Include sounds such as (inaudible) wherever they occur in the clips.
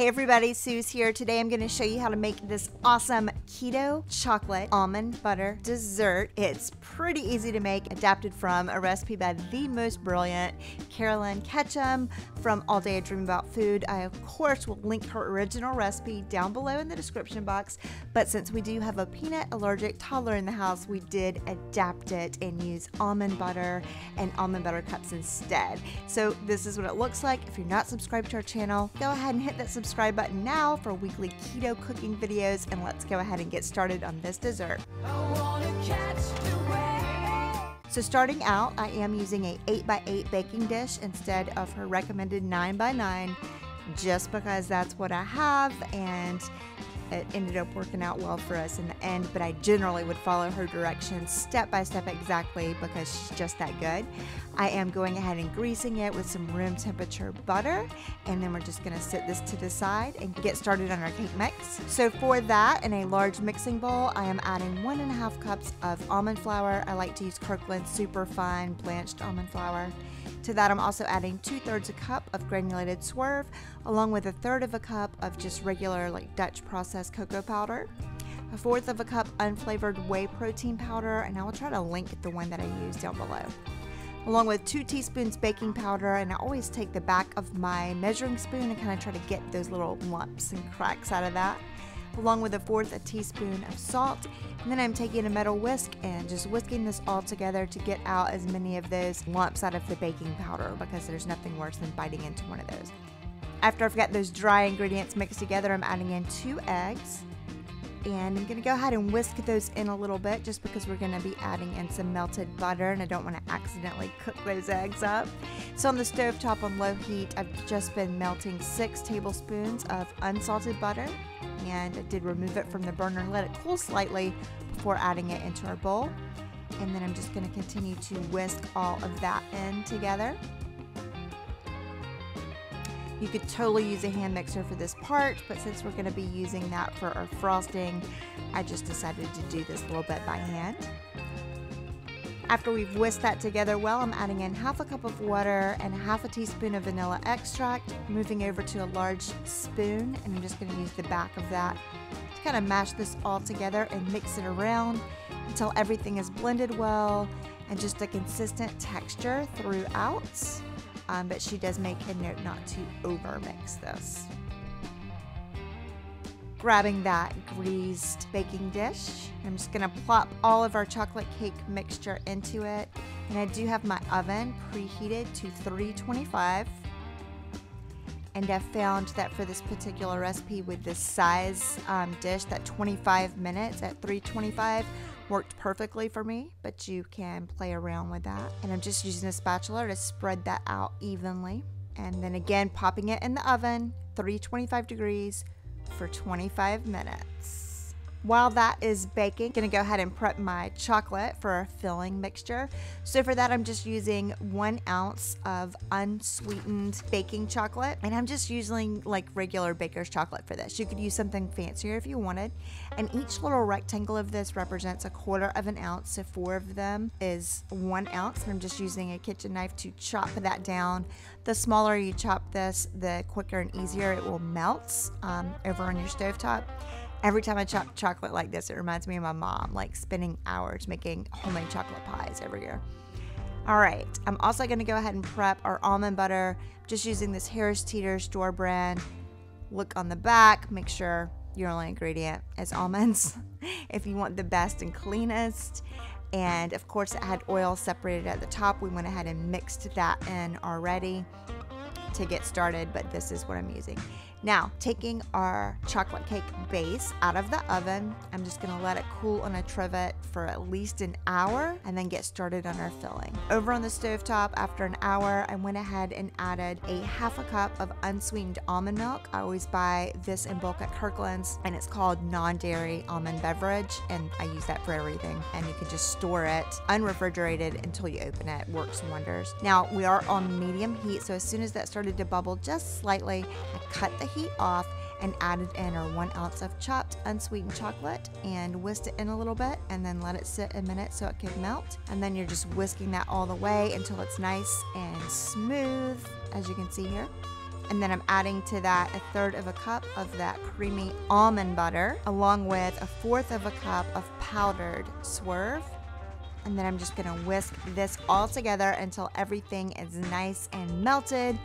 Hey everybody, Suz here. Today I'm going to show you how to make this awesome keto chocolate almond butter dessert. It's pretty easy to make, adapted from a recipe by the most brilliant Carolyn Ketchum from All Day I Dream About Food. I, of course, will link her original recipe down below in the description box, but since we do have a peanut allergic toddler in the house, we did adapt it and use almond butter and almond butter cups instead. So this is what it looks like. If you're not subscribed to our channel, go ahead and hit that subscribe button now for weekly keto cooking videos and let's go ahead and get started on this dessert. So starting out, I am using a 8x8 baking dish instead of her recommended 9x9 just because that's what I have and it ended up working out well for us in the end, but I generally would follow her directions step by step exactly because she's just that good. I am going ahead and greasing it with some room temperature butter, and then we're just gonna sit this to the side and get started on our cake mix. So for that, in a large mixing bowl, I am adding one and a half cups of almond flour. I like to use Kirkland super fine blanched almond flour. To that, I'm also adding two thirds a cup of granulated swerve, along with a third of a cup of just regular, like Dutch processed cocoa powder, a fourth of a cup unflavored whey protein powder, and I will try to link the one that I use down below. Along with two teaspoons baking powder, and I always take the back of my measuring spoon and kind of try to get those little lumps and cracks out of that along with a fourth a teaspoon of salt. And then I'm taking a metal whisk and just whisking this all together to get out as many of those lumps out of the baking powder because there's nothing worse than biting into one of those. After I've got those dry ingredients mixed together, I'm adding in two eggs. And I'm gonna go ahead and whisk those in a little bit just because we're gonna be adding in some melted butter and I don't wanna accidentally cook those eggs up. So on the stove top on low heat, I've just been melting six tablespoons of unsalted butter and I did remove it from the burner and let it cool slightly before adding it into our bowl. And then I'm just going to continue to whisk all of that in together. You could totally use a hand mixer for this part, but since we're going to be using that for our frosting, I just decided to do this a little bit by hand. After we've whisked that together well, I'm adding in half a cup of water and half a teaspoon of vanilla extract, moving over to a large spoon, and I'm just going to use the back of that to kind of mash this all together and mix it around until everything is blended well and just a consistent texture throughout. Um, but she does make a note not to over mix this grabbing that greased baking dish. I'm just gonna plop all of our chocolate cake mixture into it. And I do have my oven preheated to 325. And I found that for this particular recipe with this size um, dish, that 25 minutes at 325 worked perfectly for me, but you can play around with that. And I'm just using a spatula to spread that out evenly. And then again, popping it in the oven, 325 degrees, for 25 minutes. While that is baking, I'm gonna go ahead and prep my chocolate for a filling mixture. So for that, I'm just using one ounce of unsweetened baking chocolate. And I'm just using like regular baker's chocolate for this. You could use something fancier if you wanted. And each little rectangle of this represents a quarter of an ounce. So four of them is one ounce. And I'm just using a kitchen knife to chop that down. The smaller you chop this, the quicker and easier it will melt um, over on your stove top. Every time I chop chocolate like this, it reminds me of my mom, like spending hours making homemade chocolate pies every year. All right, I'm also gonna go ahead and prep our almond butter. Just using this Harris Teeter store brand. Look on the back, make sure your only ingredient is almonds (laughs) if you want the best and cleanest. And of course, it had oil separated at the top. We went ahead and mixed that in already to get started, but this is what I'm using. Now, taking our chocolate cake base out of the oven, I'm just gonna let it cool on a trivet for at least an hour and then get started on our filling. Over on the stove top, after an hour, I went ahead and added a half a cup of unsweetened almond milk. I always buy this in bulk at Kirkland's and it's called non-dairy almond beverage and I use that for everything. And you can just store it unrefrigerated until you open it. works wonders. Now, we are on medium heat, so as soon as that started to bubble just slightly, I cut the heat off and added in our one ounce of chopped unsweetened chocolate and whisked it in a little bit and then let it sit a minute so it can melt. And then you're just whisking that all the way until it's nice and smooth, as you can see here. And then I'm adding to that a third of a cup of that creamy almond butter, along with a fourth of a cup of powdered swerve. And then I'm just gonna whisk this all together until everything is nice and melted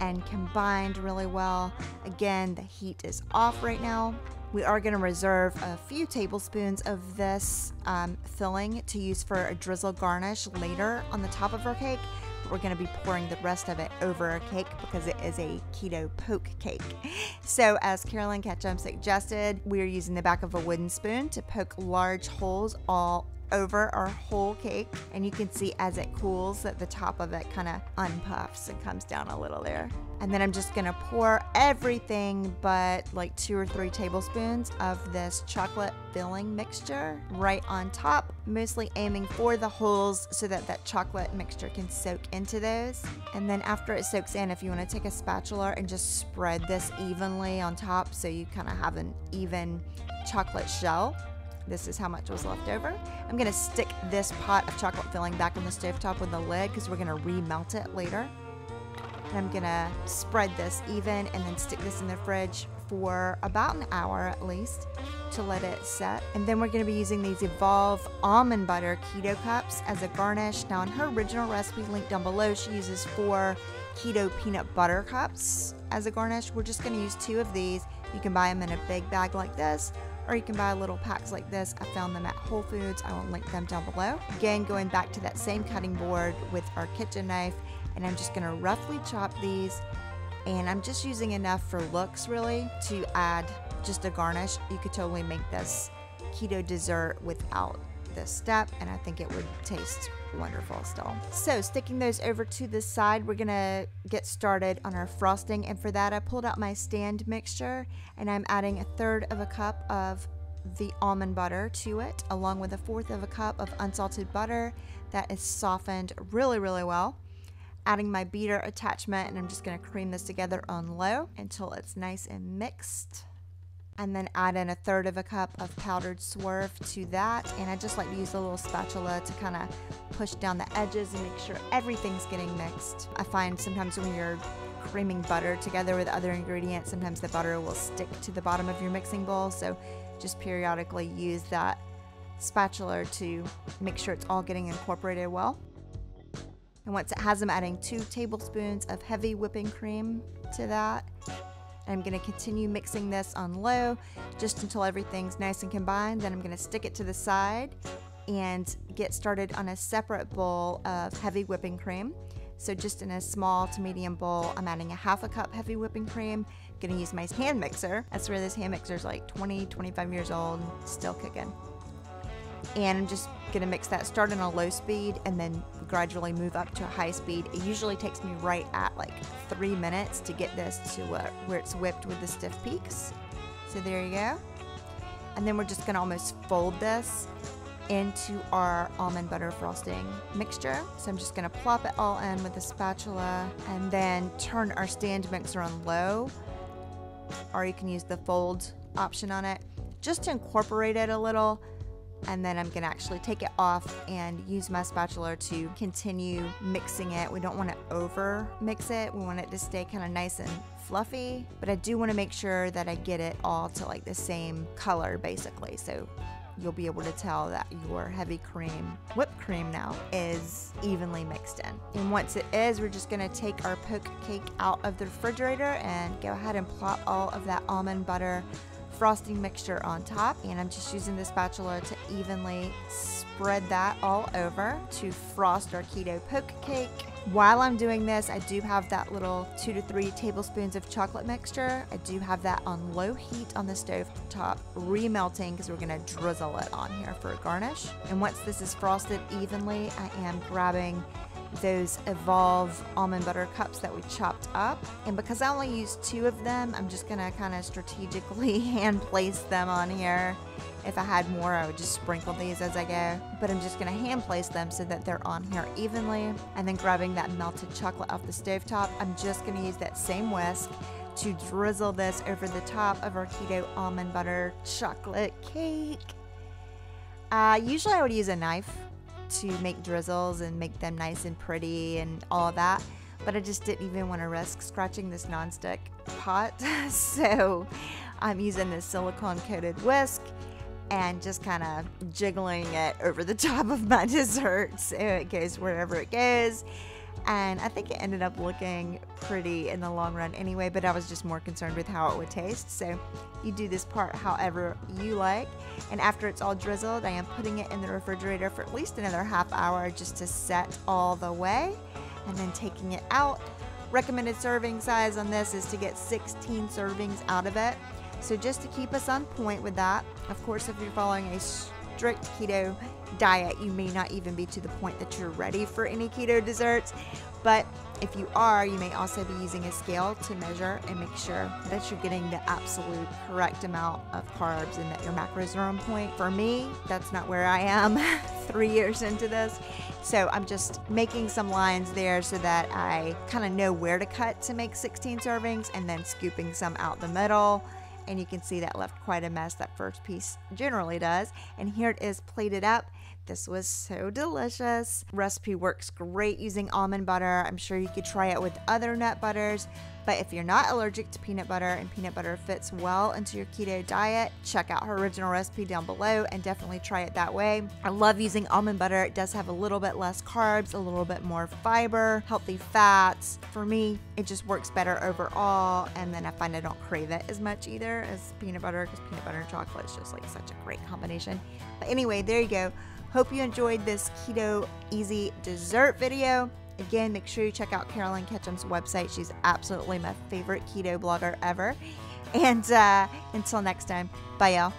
and combined really well. Again, the heat is off right now. We are going to reserve a few tablespoons of this um, filling to use for a drizzle garnish later on the top of our cake. But we're going to be pouring the rest of it over our cake because it is a keto poke cake. (laughs) So, as Carolyn Ketchum suggested, we are using the back of a wooden spoon to poke large holes all over our whole cake and you can see as it cools that the top of it kind of unpuffs and comes down a little there. And then I'm just gonna pour everything but like two or three tablespoons of this chocolate filling mixture right on top, mostly aiming for the holes so that that chocolate mixture can soak into those. And then after it soaks in, if you wanna take a spatula and just spread this evenly on top so you kind of have an even chocolate shell, this is how much was left over. I'm gonna stick this pot of chocolate filling back on the stove top with the lid because we're gonna remelt it later. And I'm gonna spread this even and then stick this in the fridge for about an hour at least to let it set. And then we're gonna be using these Evolve almond butter keto cups as a garnish. Now in her original recipe linked down below, she uses four keto peanut butter cups as a garnish. We're just gonna use two of these. You can buy them in a big bag like this or you can buy little packs like this. I found them at Whole Foods. I will link them down below. Again, going back to that same cutting board with our kitchen knife, and I'm just gonna roughly chop these, and I'm just using enough for looks really to add just a garnish. You could totally make this keto dessert without this step, and I think it would taste wonderful still. So sticking those over to the side, we're gonna get started on our frosting. And for that, I pulled out my stand mixture and I'm adding a third of a cup of the almond butter to it, along with a fourth of a cup of unsalted butter that is softened really, really well. Adding my beater attachment, and I'm just gonna cream this together on low until it's nice and mixed and then add in a third of a cup of powdered swerve to that. And I just like to use a little spatula to kind of push down the edges and make sure everything's getting mixed. I find sometimes when you're creaming butter together with other ingredients, sometimes the butter will stick to the bottom of your mixing bowl. So just periodically use that spatula to make sure it's all getting incorporated well. And once it has, I'm adding two tablespoons of heavy whipping cream to that. I'm going to continue mixing this on low just until everything's nice and combined. Then I'm going to stick it to the side and get started on a separate bowl of heavy whipping cream. So just in a small to medium bowl, I'm adding a half a cup heavy whipping cream. Gonna use my hand mixer. That's where this hand mixer is like 20, 25 years old, still cooking and I'm just gonna mix that start on a low speed and then gradually move up to a high speed. It usually takes me right at like three minutes to get this to uh, where it's whipped with the stiff peaks. So there you go. And then we're just gonna almost fold this into our almond butter frosting mixture. So I'm just gonna plop it all in with a spatula and then turn our stand mixer on low or you can use the fold option on it. Just to incorporate it a little and then I'm gonna actually take it off and use my spatula to continue mixing it. We don't wanna over mix it. We want it to stay kind of nice and fluffy, but I do wanna make sure that I get it all to like the same color basically. So you'll be able to tell that your heavy cream, whipped cream now, is evenly mixed in. And once it is, we're just gonna take our poke cake out of the refrigerator and go ahead and plop all of that almond butter frosting mixture on top and I'm just using the spatula to evenly spread that all over to frost our keto poke cake. While I'm doing this, I do have that little two to three tablespoons of chocolate mixture. I do have that on low heat on the stove top, remelting because we're gonna drizzle it on here for a garnish. And once this is frosted evenly, I am grabbing those Evolve almond butter cups that we chopped up. And because I only used two of them, I'm just gonna kind of strategically (laughs) hand place them on here. If I had more, I would just sprinkle these as I go. But I'm just gonna hand place them so that they're on here evenly. And then grabbing that melted chocolate off the stove top, I'm just gonna use that same whisk to drizzle this over the top of our keto almond butter chocolate cake. Uh, usually I would use a knife to make drizzles and make them nice and pretty and all that. but I just didn't even want to risk scratching this nonstick pot. (laughs) so I'm using this silicone coated whisk and just kind of jiggling it over the (laughs) top of my dessert so it goes wherever it goes. And I think it ended up looking pretty in the long run anyway, but I was just more concerned with how it would taste. So you do this part however you like. And after it's all drizzled, I am putting it in the refrigerator for at least another half hour just to set all the way and then taking it out. Recommended serving size on this is to get 16 servings out of it. So just to keep us on point with that, of course, if you're following a strict keto diet, you may not even be to the point that you're ready for any keto desserts. But if you are, you may also be using a scale to measure and make sure that you're getting the absolute correct amount of carbs and that your macros are on point. For me, that's not where I am (laughs) three years into this. So I'm just making some lines there so that I kind of know where to cut to make 16 servings and then scooping some out the middle and you can see that left quite a mess that first piece generally does. And here it is plated up this was so delicious recipe works great using almond butter i'm sure you could try it with other nut butters but if you're not allergic to peanut butter and peanut butter fits well into your keto diet, check out her original recipe down below and definitely try it that way. I love using almond butter. It does have a little bit less carbs, a little bit more fiber, healthy fats. For me, it just works better overall. And then I find I don't crave it as much either as peanut butter because peanut butter and chocolate is just like such a great combination. But anyway, there you go. Hope you enjoyed this keto easy dessert video. Again, make sure you check out Carolyn Ketchum's website. She's absolutely my favorite keto blogger ever. And uh, until next time, bye, y'all.